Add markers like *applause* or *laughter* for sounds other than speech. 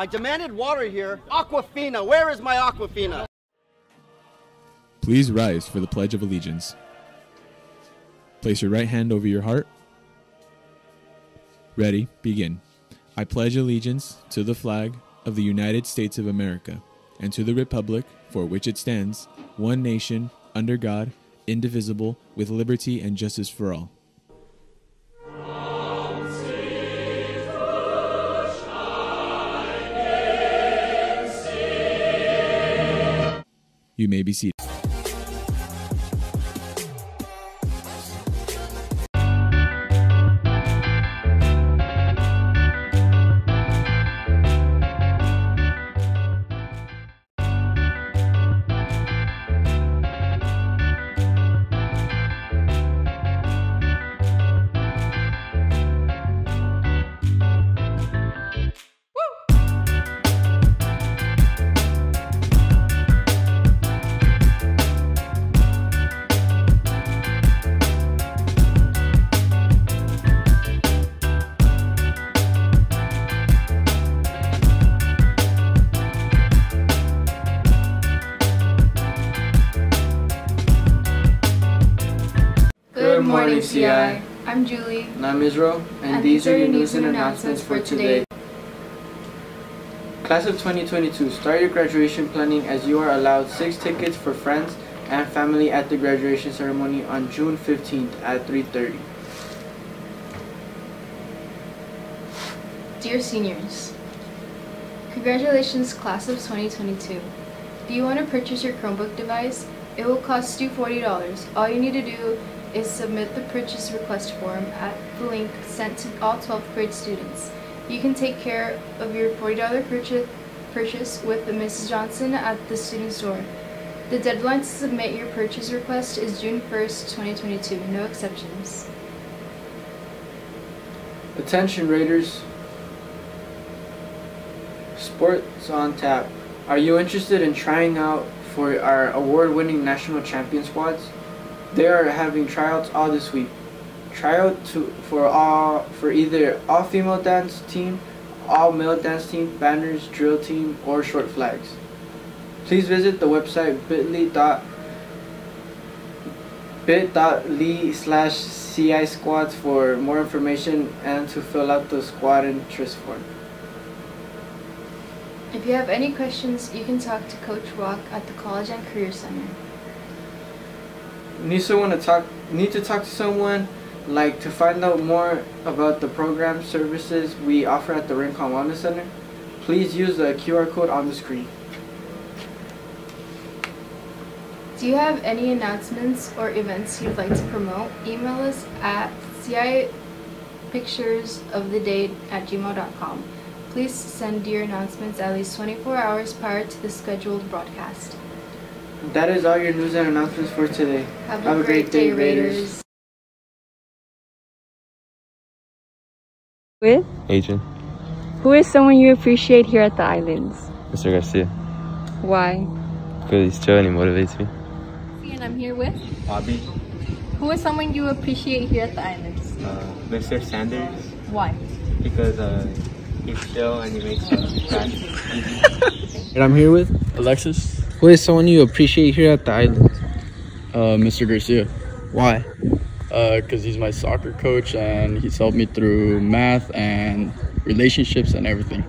I demanded water here. Aquafina, where is my Aquafina? Please rise for the Pledge of Allegiance. Place your right hand over your heart. Ready, begin. I pledge allegiance to the flag of the United States of America and to the Republic for which it stands, one nation, under God, indivisible, with liberty and justice for all. You may be seated. Good morning, CI. I'm Julie. And I'm Israel, and, these are your news and announcements for today. Class of 2022, start your graduation planning as you are allowed six tickets for friends and family at the graduation ceremony on June 15th at 3.30. Dear seniors, congratulations, class of 2022. Do you want to purchase your Chromebook device? It will cost you $40. All you need to do is submit the purchase request form at the link sent to all 12th grade students. You can take care of your $40 purchase, purchase with the Mrs. Johnson at the student store. The deadline to submit your purchase request is June 1st, 2022. No exceptions. Attention Raiders, Sports on Tap. Are you interested in trying out for our award-winning national champion squads? They are having tryouts all this week. Tryout to for all for either all female dance team, all male dance team, banners, drill team, or short flags. Please visit the website bit.ly dot bit.ly slash CI squads for more information and to fill out the squad interest form. If you have any questions, you can talk to Coach Walk at the College and Career Center. Need someone to talk need to talk to someone like to find out more about the program services we offer at the Rincon Wellness Center, please use the QR code on the screen. Do you have any announcements or events you'd like to promote? Email us at cipicturesofthedate at gmail.com. Please send your announcements at least 24 hours prior to the scheduled broadcast. That is all your news and announcements for today. Have a, great, day, Raiders. With? Adrian. Who is someone you appreciate here at the islands? Mr. Garcia. Why? Because he's chill and he motivates me. And I'm here with Bobby. Who is someone you appreciate here at the islands? Uh, Mr. Sanders. Why? Because uh, he's chill and he makes practice *laughs* easy. And I'm here with Alexis. Who is someone you appreciate here at the island? Uh, Mr. Garcia. Why? Because he's my soccer coach and he's helped me through math and relationships and everything.